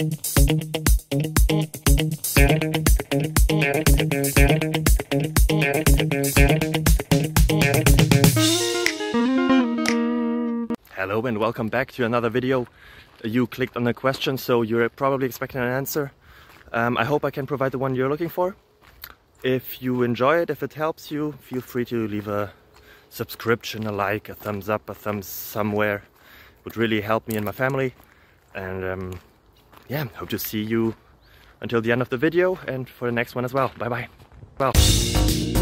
Hello and welcome back to another video. You clicked on a question, so you're probably expecting an answer. Um, I hope I can provide the one you're looking for. If you enjoy it, if it helps you, feel free to leave a subscription, a like, a thumbs up, a thumbs somewhere. It would really help me and my family. And um, yeah, hope to see you until the end of the video and for the next one as well. Bye bye. Well.